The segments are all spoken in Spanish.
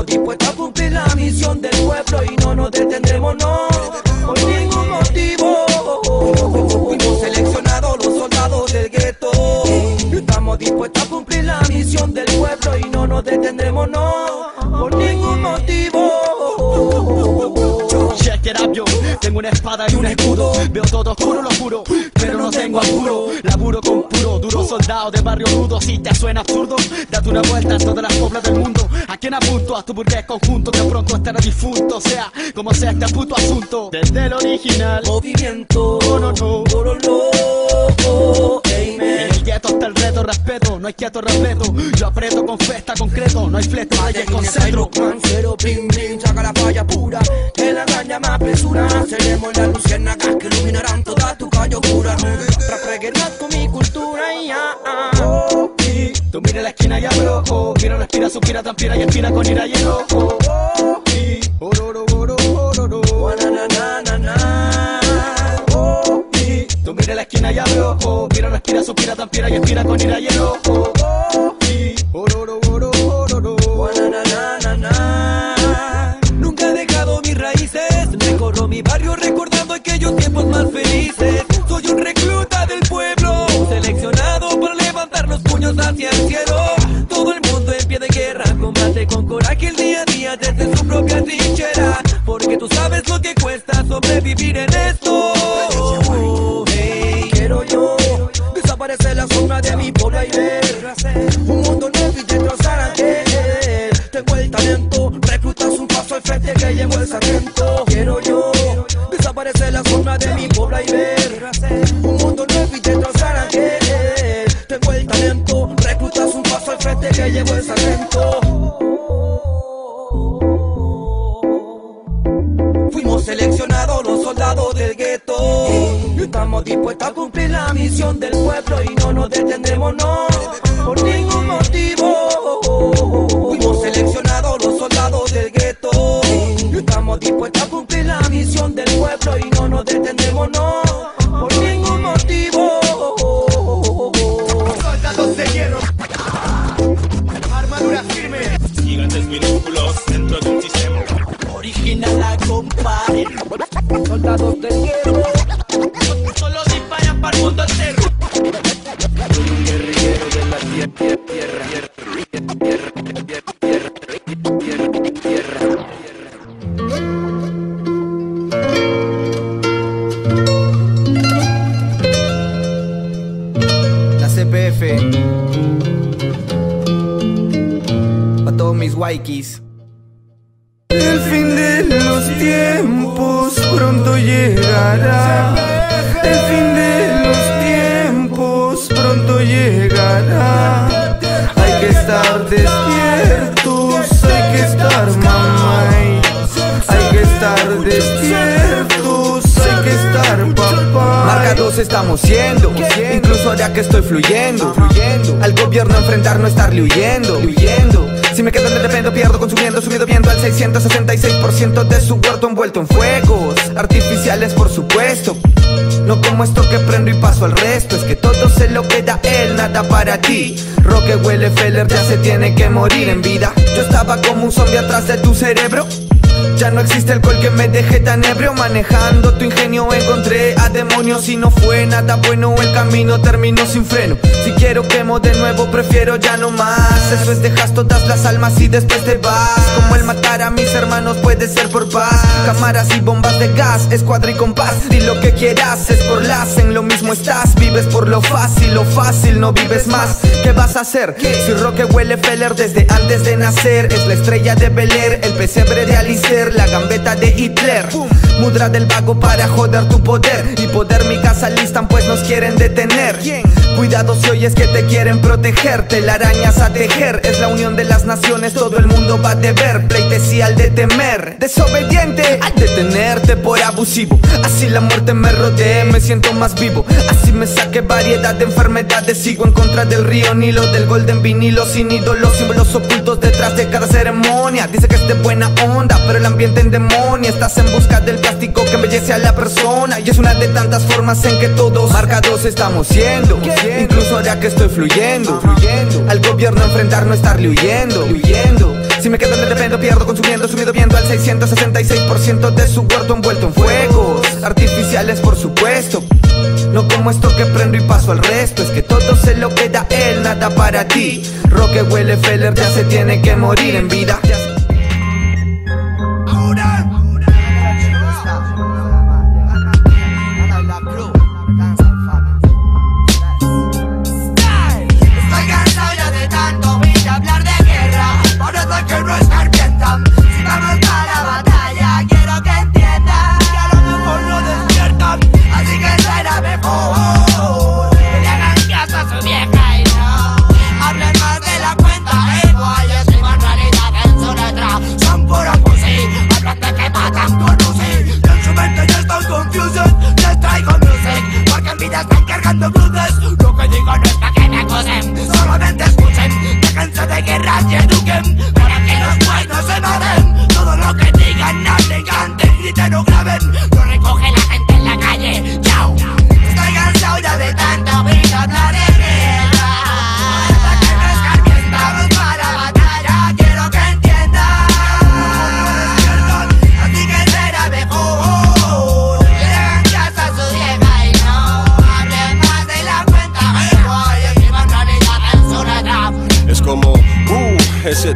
estamos dispuestos a cumplir la misión del pueblo y no nos detendremos, no, por ningún motivo. Fuimos seleccionados los soldados del gueto estamos dispuestos a cumplir la misión del pueblo y no nos detendremos, no, por ningún motivo. Check it up, yo tengo una espada y un escudo. Veo todo oscuro, lo juro, pero no tengo apuro. Laburo con puro, duro soldado de barrio rudo. Si te suena absurdo, date una vuelta a todas las poblas del mundo. ¿A quién apunto? A tu burgués conjunto que pronto estará difunto. Sea, como sea este puto asunto. Desde el original. Movimiento, No, no, no. En amen. el gueto está el reto, respeto, no hay quieto respeto. Yo aprieto con festa, concreto, no hay fleto, nadie con centro. Cero, ping, ping, saca la falla pura. Que la caña más apresura. Seremos luciérnagas que Tú mira la esquina y abre ojo. Mira, respira, suspira, transpira y espina con ira y enojo. Oh, y ororo, oro, ororo. Guanananana. Oh, y Tú mira la esquina y abre ojo. Mira, respira, suspira, transpira y espina con ira y enojo. Oh, y ororo, oro, ororo. Guanananana. Nunca he dejado mis raíces. Recorro mi barrio recordando aquellos tiempos más felices. Su propia Seleccionados los soldados del gueto. Estamos dispuestos a cumplir la misión del pueblo y no nos detendremos, no, por ningún motivo. Fuimos seleccionados los soldados del gueto. Estamos dispuestos a cumplir la misión del pueblo y no nos detendremos, no, llegará. El fin de los tiempos pronto llegará. Hay que estar despiertos, hay que estar mamay. Hay que estar despiertos, hay que estar papá. Marcados estamos siendo, incluso ahora que estoy fluyendo. Al gobierno enfrentar no estarle huyendo. Si me quedo en el dependo, pierdo consumiendo, subido viendo al 666% de su huerto envuelto en fuegos artificiales, por supuesto. No como esto que prendo y paso al resto, es que todo se lo queda él, nada para ti. Roque huele Feller ya se tiene que morir en vida. Yo estaba como un zombie atrás de tu cerebro. Ya no existe alcohol que me deje tan ebrio Manejando tu ingenio. Encontré a demonios Y no fue nada bueno, el camino terminó sin freno. Si quiero quemo de nuevo, prefiero ya no más. Eso es dejas todas las almas y después te vas. Como el matar a mis hermanos puede ser por paz. Cámaras y bombas de gas, escuadra y compás. Di lo que quieras, es por las, en lo mismo estás. Vives por lo fácil, lo fácil no vives más. ¿Qué vas a hacer? Si Roque huele Feller desde antes de nacer Es la estrella de Bel Air, el pesebre de Alicer La gambeta de Hitler. Mudra del vago para joder tu poder. Y poder mi casa listan pues nos quieren detener Cuidado si oyes que te quieren proteger Telarañas a tejer. Es la unión de las naciones Todo el mundo va a deber. Pleitesía al de temer Desobediente al detenerte por abusivo. Así la muerte me rodee Me siento más vivo. Así me saque variedad de enfermedades Sigo en contra del río Nilo Del golden vinilo Sin ídolos Símbolos ocultos detrás de cada ceremonia. Dice que es de buena onda Pero el ambiente en demonia Estás en busca del plástico que embellece a la persona. Y es una de tantas formas en que todos marcados estamos siendo Incluso ahora que estoy fluyendo Al gobierno enfrentar no estarle huyendo huyendo si me quedo en el dependo, pierdo consumiendo, subido viendo al 666% de su huerto envuelto en fuegos artificiales, por supuesto. No como esto que prendo y paso al resto, es que todo se lo queda él, nada para ti. Huele Feller ya se tiene que morir en vida. Lo que digo no es pa' que me acosen Solamente escuchen Déjense de guerras y eduquen Para que los buenos se maten Todo lo que digan, hablen, canten, griten o graben Lo recoge la gente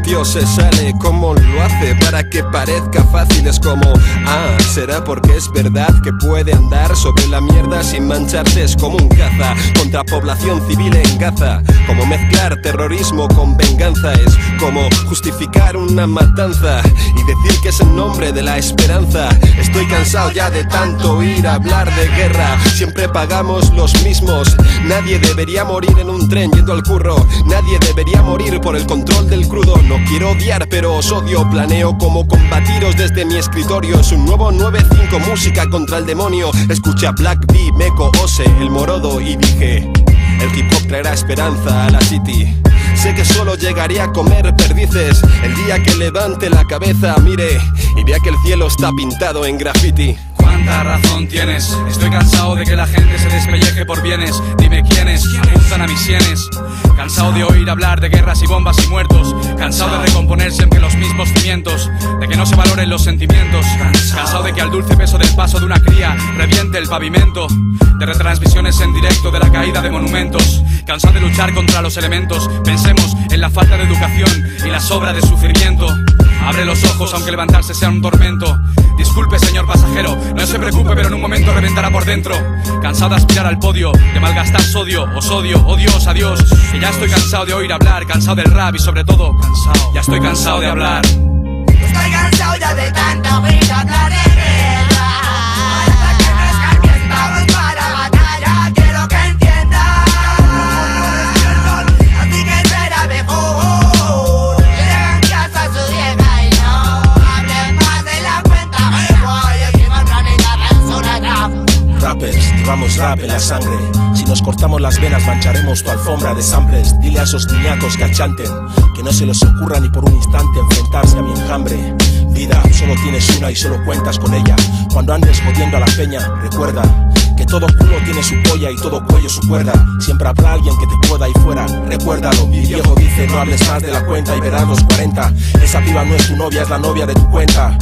tío se sale, ¿cómo lo hace para que parezca fácil? Es como, ah, será porque es verdad que puede andar sobre la mierda sin mancharse, es como un caza contra población civil en Gaza. Como mezclar terrorismo con venganza, es como justificar una matanza y decir que es en nombre de la esperanza. Estoy cansado ya de tanto oír hablar de guerra, siempre pagamos los mismos. Nadie debería morir en un tren yendo al curro, nadie debería por el control del crudo. No quiero odiar, pero os odio. Planeo cómo combatiros desde mi escritorio. Es un nuevo 9-5 música contra el demonio. Escuché a Black B, Meco, Ose, el morodo y dije: El hip hop traerá esperanza a la city. Sé que solo llegaré a comer perdices el día que levante la cabeza, mire, y vea que el cielo está pintado en graffiti. ¿Cuánta razón tienes? Estoy cansado de que la gente se despelleje por bienes. Dime quiénes apuntan a mis sienes. Cansado de oír hablar de guerras y bombas y muertos. Cansado de recomponer siempre los mismos cimientos. De que no se valoren los sentimientos. Cansado de que al dulce peso del paso de una cría reviente el pavimento. De retransmisiones en directo de la caída de monumentos. Cansado de luchar contra los elementos. Pensemos en la falta de educación y la sobra de sufrimiento. Abre los ojos aunque levantarse sea un tormento. Disculpe, señor pasajero, no se preocupe, pero en un momento reventará por dentro. Cansado de aspirar al podio, de malgastar sodio, os odio, oh Dios, adiós. Que ya estoy cansado de oír hablar, cansado del rap y sobre todo, cansado. Ya estoy cansado de hablar. Estoy cansado ya de tanto oír hablar Rappers, llevamos rap en la sangre. Si nos cortamos las venas, mancharemos tu alfombra de samples. Dile a esos niñatos que achanten que no se les ocurra ni por un instante enfrentarse a mi enjambre. Vida, solo tienes una y solo cuentas con ella. Cuando andes jodiendo a la peña, recuerda que todo culo tiene su polla y todo cuello su cuerda. Siempre habrá alguien que te pueda ahí fuera. Recuérdalo, mi viejo dice no hables más de la cuenta y verás los 40. Esa piba no es tu novia, es la novia de tu cuenta.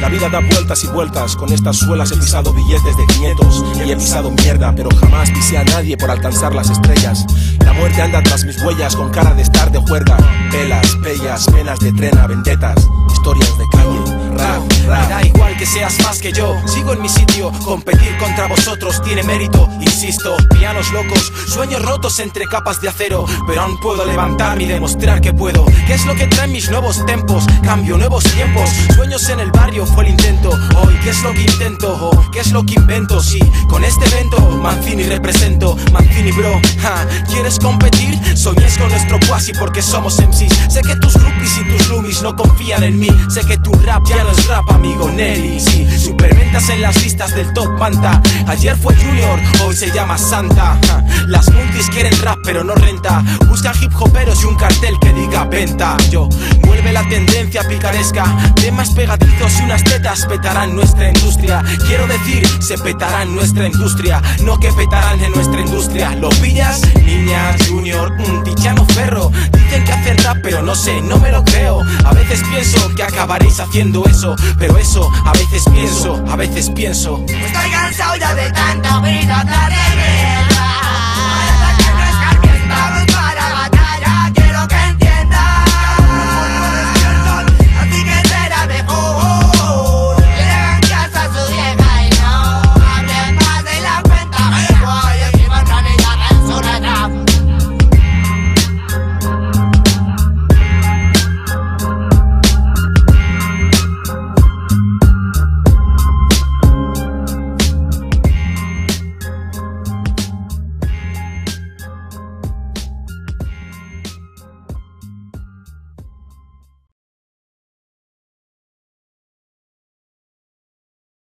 La vida da vueltas y vueltas, con estas suelas he pisado billetes de 500 y he pisado mierda, pero jamás pisé a nadie por alcanzar las estrellas. La muerte anda tras mis huellas con cara de estar de juerga. Pelas, pellas, penas de trena, vendetas, historias de calle, rap, Me da igual que seas más que yo, sigo en mi sitio. Competir contra vosotros tiene mérito, insisto. Pianos locos, sueños rotos entre capas de acero. Pero aún puedo levantarme y demostrar que puedo. ¿Qué es lo que traen mis nuevos tempos? Cambio, nuevos tiempos. Sueños en el barrio fue el intento. Hoy, ¿qué es lo que intento? Oh, ¿Qué es lo que invento? Sí, con este evento, Mancini represento. Mancini, bro, ja, ¿quieres competir? Soñes con nuestro cuasi porque somos MCs. Sé que tus groupies y tus roomies no confían en mí. Sé que tu rap ya no es rap, amigo Nelly. Sí, superventas en las listas del top panta. Ayer fue Junior, hoy se llama Santa. Las multis quieren rap, pero no renta. Buscan hip hoperos y un cartel que diga venta. Yo, vuelve la tendencia picaresca. Temas pegadizos y unas tetas petarán nuestra industria. Quiero decir, se petarán nuestra industria. No que petarán en nuestra industria. ¿Lo pillas? Niñas, Junior, un Tichano Ferro. Dicen que hacen rap, pero no sé, no me lo creo. A veces pienso que acabaréis haciendo eso. Pero eso, a veces pienso, a veces pienso. Estoy cansado ya de de guerra